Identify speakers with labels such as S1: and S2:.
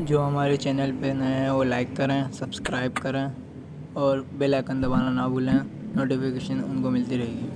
S1: जो हमारे चैनल पे नए हैं, वो लाइक करें सब्सक्राइब करें और बेल आइकन दबाना ना भूलें। नोटिफिकेशन उनको मिलती रहेगी।